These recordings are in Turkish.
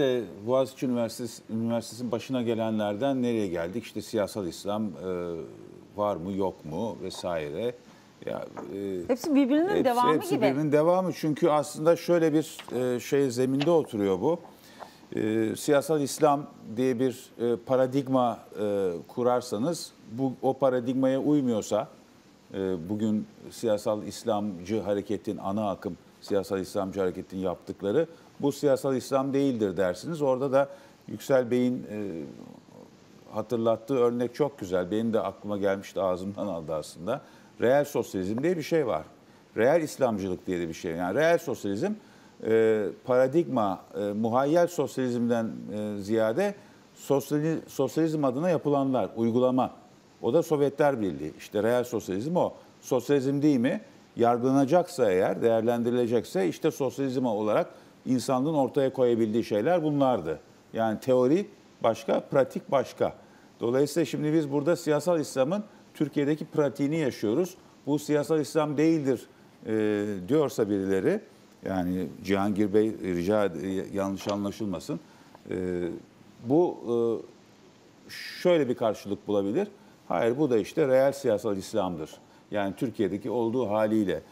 İşte Boğaziçi Üniversitesi, Üniversitesi'nin başına gelenlerden nereye geldik? İşte siyasal İslam e, var mı yok mu vesaire. Ya, e, hepsi birbirinin hepsi, devamı hepsi gibi. birbirinin devamı çünkü aslında şöyle bir e, şey zeminde oturuyor bu. E, siyasal İslam diye bir e, paradigma e, kurarsanız bu o paradigmaya uymuyorsa e, bugün siyasal İslamcı hareketin ana akım siyasal İslamcı hareketin yaptıkları bu siyasal İslam değildir dersiniz. Orada da Yüksel Bey'in e, hatırlattığı örnek çok güzel. Benim de aklıma gelmişti ağzımdan aldı aslında. Reel sosyalizm diye bir şey var. Reel İslamcılık diye de bir şey. Yani reel sosyalizm e, paradigma, e, muhayyel sosyalizmden e, ziyade sosyalizm, sosyalizm adına yapılanlar, uygulama. O da Sovyetler Birliği. İşte reel sosyalizm o. Sosyalizm değil mi? Yargılanacaksa eğer, değerlendirilecekse işte sosyalizm olarak insanlığın ortaya koyabildiği şeyler bunlardı. Yani teori başka, pratik başka. Dolayısıyla şimdi biz burada siyasal İslam'ın Türkiye'deki pratiğini yaşıyoruz. Bu siyasal İslam değildir e, diyorsa birileri, yani Cihangir Bey rica yanlış anlaşılmasın. E, bu e, şöyle bir karşılık bulabilir. Hayır bu da işte reel siyasal İslam'dır. Yani Türkiye'deki olduğu haliyle.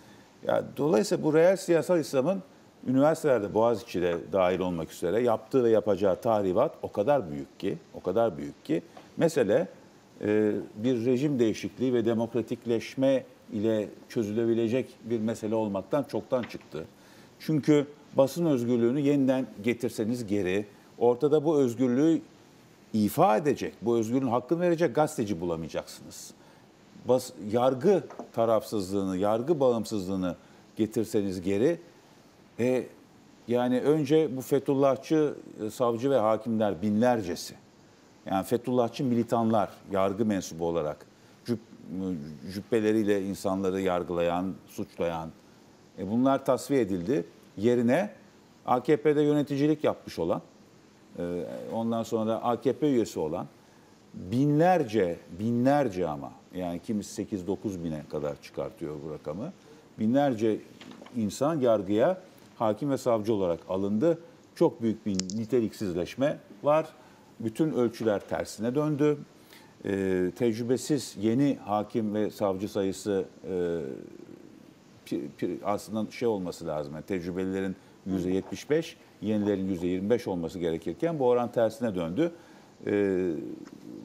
Ya, dolayısıyla bu reel siyasal İslam'ın üniversitelerde Boğaziçi'de dahil olmak üzere yaptığı ve yapacağı tahribat o kadar büyük ki, o kadar büyük ki mesele e, bir rejim değişikliği ve demokratikleşme ile çözülebilecek bir mesele olmaktan çoktan çıktı. Çünkü basın özgürlüğünü yeniden getirseniz geri, ortada bu özgürlüğü ifa edecek, bu özgürlüğün hakkını verecek gazeteci bulamayacaksınız. Bas, yargı tarafsızlığını, yargı bağımsızlığını getirseniz geri, e, yani önce bu Fethullahçı e, savcı ve hakimler binlercesi, yani Fethullahçı militanlar, yargı mensubu olarak cüb, cübbeleriyle insanları yargılayan, suçlayan, e, bunlar tasfiye edildi. Yerine AKP'de yöneticilik yapmış olan, e, ondan sonra AKP üyesi olan binlerce, binlerce ama yani kimisi 8-9 bine kadar çıkartıyor bu rakamı. Binlerce insan yargıya hakim ve savcı olarak alındı. Çok büyük bir niteliksizleşme var. Bütün ölçüler tersine döndü. Ee, tecrübesiz yeni hakim ve savcı sayısı e, aslında şey olması lazım. Yani tecrübelilerin %75, yenilerin %25 olması gerekirken bu oran tersine döndü. Ee,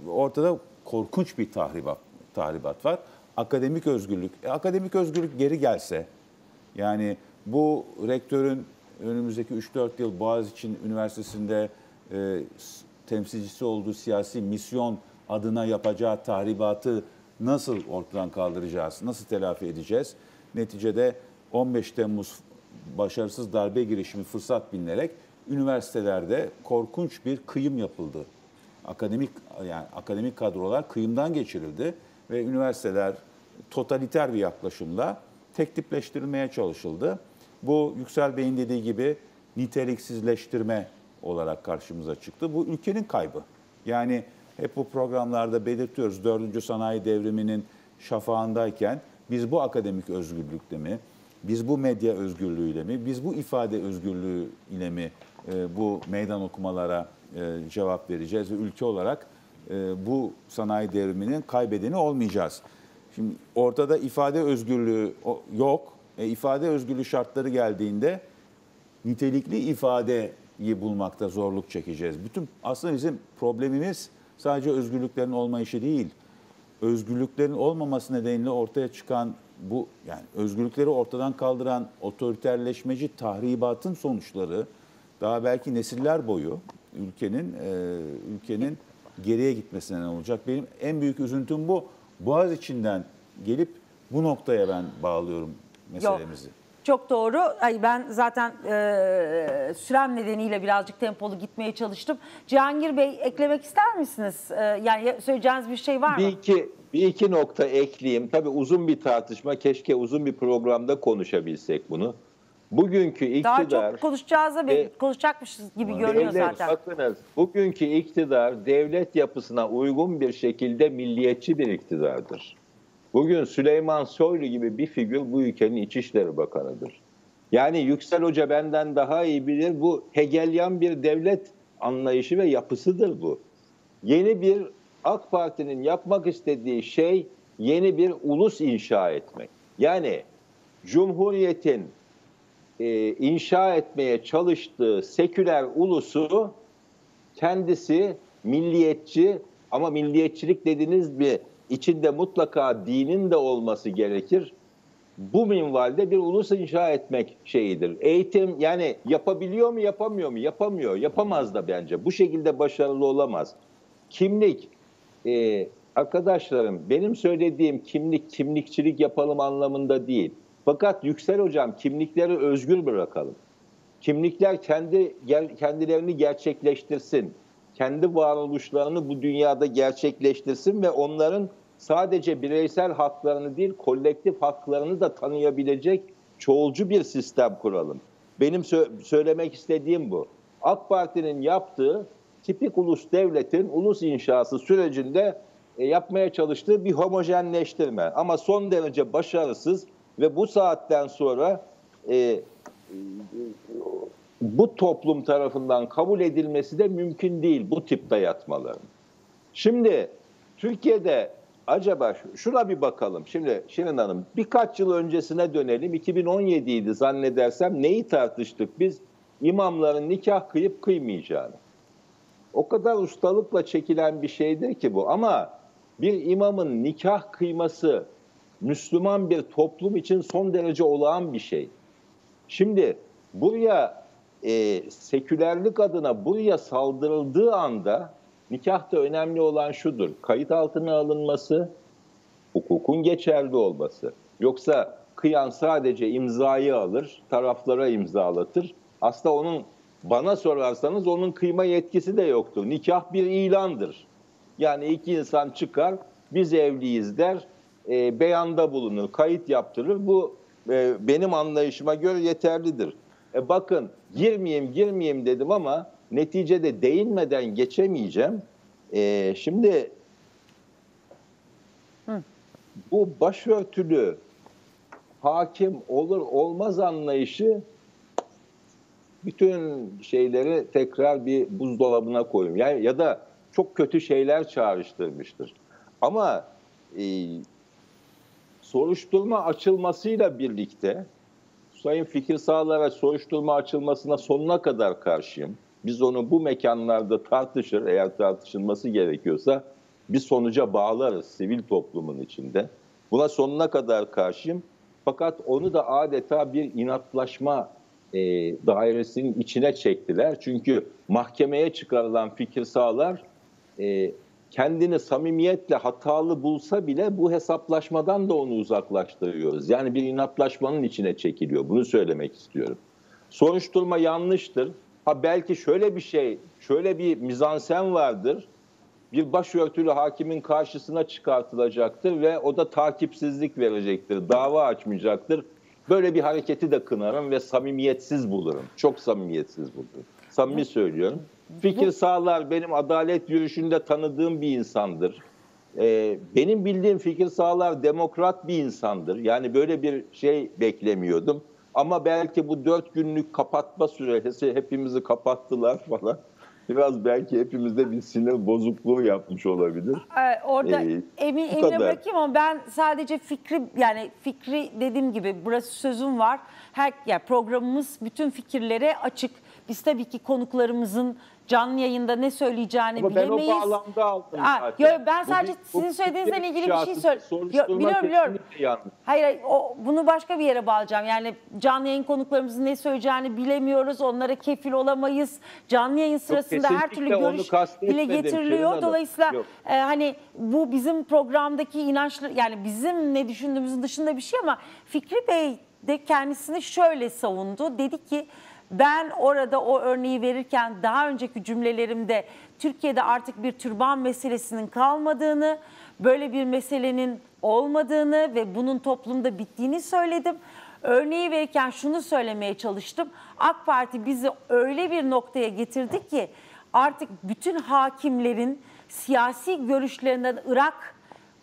ortada korkunç bir tahribat, tahribat var. Akademik özgürlük, e, akademik özgürlük geri gelse, yani bu rektörün önümüzdeki 3-4 yıl Boğaziçi Üniversitesi'nde e, temsilcisi olduğu siyasi misyon adına yapacağı tahribatı nasıl ortadan kaldıracağız, nasıl telafi edeceğiz? Neticede 15 Temmuz başarısız darbe girişimi fırsat bilinerek üniversitelerde korkunç bir kıyım yapıldı. Akademik yani akademik kadrolar kıyımdan geçirildi ve üniversiteler totaliter bir yaklaşımla tek tipleştirilmeye çalışıldı. Bu Yüksel Bey'in dediği gibi niteliksizleştirme olarak karşımıza çıktı. Bu ülkenin kaybı. Yani hep bu programlarda belirtiyoruz dördüncü sanayi devriminin şafağındayken biz bu akademik özgürlükle mi, biz bu medya özgürlüğüyle mi, biz bu ifade özgürlüğü ile mi e, bu meydan okumalara e, cevap vereceğiz ve ülke olarak e, bu sanayi devriminin kaybedeni olmayacağız. Şimdi ortada ifade özgürlüğü yok. E, ifade özgürlüğü şartları geldiğinde nitelikli ifadeyi bulmakta zorluk çekeceğiz. Bütün aslında bizim problemimiz sadece özgürlüklerin olmayışı değil. Özgürlüklerin olmaması nedeniyle ortaya çıkan bu yani özgürlükleri ortadan kaldıran otoriterleşmeci tahribatın sonuçları daha belki nesiller boyu ülkenin e, ülkenin geriye gitmesine olacak. Benim en büyük üzüntüm bu. Boğaz içinden gelip bu noktaya ben bağlıyorum meselemizi. Yok. Çok doğru. Ay ben zaten e, sürem nedeniyle birazcık tempolu gitmeye çalıştım. Cihangir Bey eklemek ister misiniz? E, yani söyleyeceğiniz bir şey var mı? Bir iki, bir iki nokta ekleyeyim. Tabii uzun bir tartışma. Keşke uzun bir programda konuşabilsek bunu. Bugünkü iktidar... Daha çok konuşacağız da e, konuşacakmışız gibi görünüyor devlet, zaten. Bakınız bugünkü iktidar devlet yapısına uygun bir şekilde milliyetçi bir iktidardır. Bugün Süleyman Soylu gibi bir figür bu ülkenin İçişleri Bakanı'dır. Yani Yüksel Hoca benden daha iyi bilir. Bu Hegelyan bir devlet anlayışı ve yapısıdır bu. Yeni bir AK Parti'nin yapmak istediği şey yeni bir ulus inşa etmek. Yani Cumhuriyet'in e, inşa etmeye çalıştığı seküler ulusu kendisi milliyetçi ama milliyetçilik dediğiniz bir içinde mutlaka dinin de olması gerekir. Bu minvalde bir ulus inşa etmek şeyidir. Eğitim yani yapabiliyor mu yapamıyor mu? Yapamıyor. Yapamaz da bence. Bu şekilde başarılı olamaz. Kimlik e, arkadaşlarım benim söylediğim kimlik kimlikçilik yapalım anlamında değil. Fakat Yüksel Hocam kimlikleri özgür bırakalım. Kimlikler kendi kendilerini gerçekleştirsin. Kendi varoluşlarını bu dünyada gerçekleştirsin ve onların sadece bireysel haklarını değil kolektif haklarını da tanıyabilecek çoğulcu bir sistem kuralım. Benim sö- söylemek istediğim bu. AK Parti'nin yaptığı tipik ulus devletin ulus inşası sürecinde e, yapmaya çalıştığı bir homojenleştirme. Ama son derece başarısız ve bu saatten sonra e, bu toplum tarafından kabul edilmesi de mümkün değil bu tip dayatmaların. Şimdi Türkiye'de acaba şuna bir bakalım. Şimdi Şirin Hanım birkaç yıl öncesine dönelim. 2017 idi zannedersem neyi tartıştık biz? İmamların nikah kıyıp kıymayacağını. O kadar ustalıkla çekilen bir şeydir ki bu. Ama bir imamın nikah kıyması Müslüman bir toplum için son derece olağan bir şey. Şimdi buraya e, sekülerlik adına buraya saldırıldığı anda nikahta önemli olan şudur. Kayıt altına alınması, hukukun geçerli olması. Yoksa kıyan sadece imzayı alır, taraflara imzalatır. Aslında onun bana sorarsanız onun kıyma yetkisi de yoktur. Nikah bir ilandır. Yani iki insan çıkar, biz evliyiz der, e, beyanda bulunur, kayıt yaptırır. Bu e, benim anlayışıma göre yeterlidir. E, bakın girmeyeyim girmeyeyim dedim ama neticede değinmeden geçemeyeceğim. E, şimdi Hı. bu başörtülü hakim olur olmaz anlayışı bütün şeyleri tekrar bir buzdolabına koyayım. Yani ya da çok kötü şeyler çağrıştırmıştır. Ama e, soruşturma açılmasıyla birlikte Sayın Fikir Sağlar'a soruşturma açılmasına sonuna kadar karşıyım. Biz onu bu mekanlarda tartışır, eğer tartışılması gerekiyorsa bir sonuca bağlarız sivil toplumun içinde. Buna sonuna kadar karşıyım. Fakat onu da adeta bir inatlaşma e, dairesinin içine çektiler. Çünkü mahkemeye çıkarılan fikir sağlar e, kendini samimiyetle hatalı bulsa bile bu hesaplaşmadan da onu uzaklaştırıyoruz. Yani bir inatlaşmanın içine çekiliyor. Bunu söylemek istiyorum. Soruşturma yanlıştır. Ha belki şöyle bir şey, şöyle bir mizansen vardır. Bir başörtülü hakimin karşısına çıkartılacaktır ve o da takipsizlik verecektir, dava açmayacaktır. Böyle bir hareketi de kınarım ve samimiyetsiz bulurum. Çok samimiyetsiz bulurum. Samimi söylüyorum. Fikir Sağlar benim adalet yürüyüşünde tanıdığım bir insandır. Ee, benim bildiğim Fikir Sağlar demokrat bir insandır. Yani böyle bir şey beklemiyordum. Ama belki bu dört günlük kapatma süresi hepimizi kapattılar falan. Biraz belki hepimizde bir sinir bozukluğu yapmış olabilir. Ee, orada ee, emin, emine bırakayım ama ben sadece fikri yani fikri dediğim gibi burası sözüm var. Her yani programımız bütün fikirlere açık. Biz tabii ki konuklarımızın canlı yayında ne söyleyeceğini Ama bilemeyiz. ben o bağlamda aldım Aa, zaten. Yo, ben sadece bu, sizin bu, söylediğinizle ilgili bir şey söylüyorum. Biliyorum biliyorum. Hayır, hayır o, bunu başka bir yere bağlayacağım. Yani canlı yayın konuklarımızın ne söyleyeceğini bilemiyoruz. Onlara kefil olamayız. Canlı yayın sırasında Yok, her türlü görüş dile getiriliyor. Dolayısıyla e, hani bu bizim programdaki inançlı yani bizim ne düşündüğümüzün dışında bir şey ama Fikri Bey de kendisini şöyle savundu. Dedi ki ben orada o örneği verirken daha önceki cümlelerimde Türkiye'de artık bir türban meselesinin kalmadığını, böyle bir meselenin olmadığını ve bunun toplumda bittiğini söyledim. Örneği verirken şunu söylemeye çalıştım. AK Parti bizi öyle bir noktaya getirdi ki artık bütün hakimlerin siyasi görüşlerinden Irak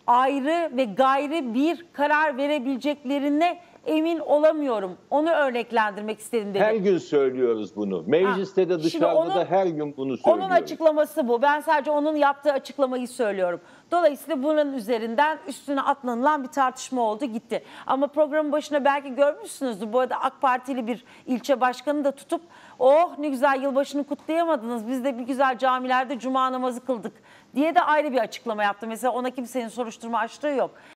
ayrı ve gayri bir karar verebileceklerine emin olamıyorum. Onu örneklendirmek istedim dedi. Her gün söylüyoruz bunu. Mecliste de dışarıda onun- da her gün bunu Onun söylüyoruz. açıklaması bu. Ben sadece onun yaptığı açıklamayı söylüyorum. Dolayısıyla bunun üzerinden üstüne atlanılan bir tartışma oldu gitti. Ama programın başına belki görmüşsünüzdür. Bu arada AK Partili bir ilçe başkanı da tutup oh ne güzel yılbaşını kutlayamadınız. Biz de bir güzel camilerde cuma namazı kıldık diye de ayrı bir açıklama yaptı. Mesela ona kimsenin soruşturma açtığı yok.